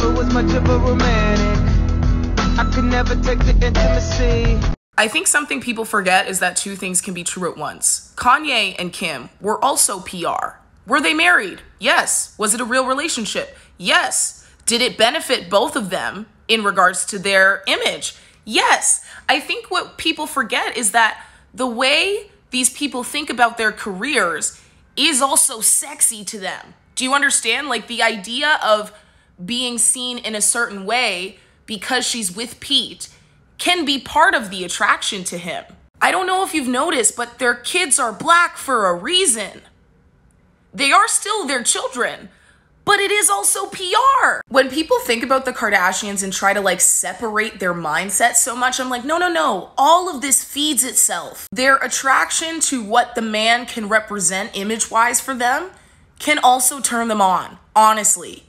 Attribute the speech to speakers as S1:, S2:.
S1: never was much of a romantic. I could never take the intimacy.
S2: I think something people forget is that two things can be true at once. Kanye and Kim were also PR. Were they married? Yes. Was it a real relationship? Yes. Did it benefit both of them in regards to their image? Yes. I think what people forget is that the way these people think about their careers is also sexy to them. Do you understand? Like the idea of being seen in a certain way because she's with Pete can be part of the attraction to him. I don't know if you've noticed, but their kids are black for a reason. They are still their children, but it is also PR. When people think about the Kardashians and try to like separate their mindset so much, I'm like, no, no, no. All of this feeds itself. Their attraction to what the man can represent image wise for them can also turn them on, honestly.